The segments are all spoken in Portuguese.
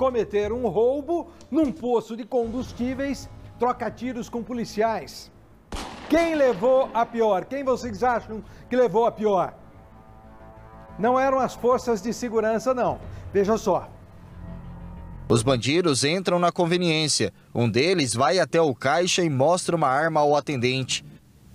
cometer um roubo num poço de combustíveis, troca tiros com policiais. Quem levou a pior? Quem vocês acham que levou a pior? Não eram as forças de segurança, não. Veja só. Os bandidos entram na conveniência. Um deles vai até o caixa e mostra uma arma ao atendente.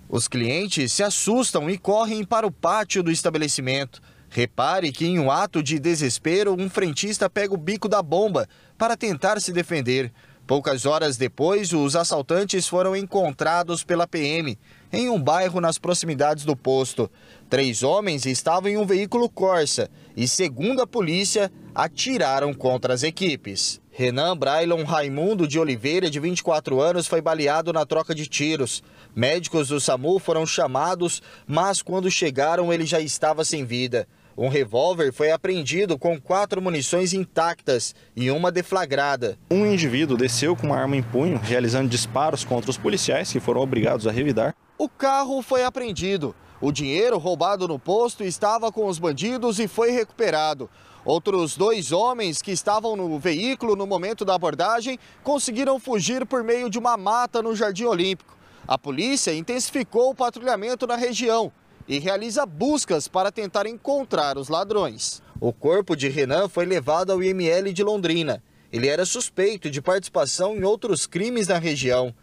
Os clientes se assustam e correm para o pátio do estabelecimento. Repare que, em um ato de desespero, um frentista pega o bico da bomba para tentar se defender. Poucas horas depois, os assaltantes foram encontrados pela PM em um bairro nas proximidades do posto. Três homens estavam em um veículo Corsa e, segundo a polícia, atiraram contra as equipes. Renan Brailon Raimundo de Oliveira, de 24 anos, foi baleado na troca de tiros. Médicos do SAMU foram chamados, mas quando chegaram ele já estava sem vida. Um revólver foi apreendido com quatro munições intactas e uma deflagrada. Um indivíduo desceu com uma arma em punho, realizando disparos contra os policiais, que foram obrigados a revidar. O carro foi apreendido. O dinheiro roubado no posto estava com os bandidos e foi recuperado. Outros dois homens que estavam no veículo no momento da abordagem conseguiram fugir por meio de uma mata no Jardim Olímpico. A polícia intensificou o patrulhamento na região e realiza buscas para tentar encontrar os ladrões. O corpo de Renan foi levado ao IML de Londrina. Ele era suspeito de participação em outros crimes na região.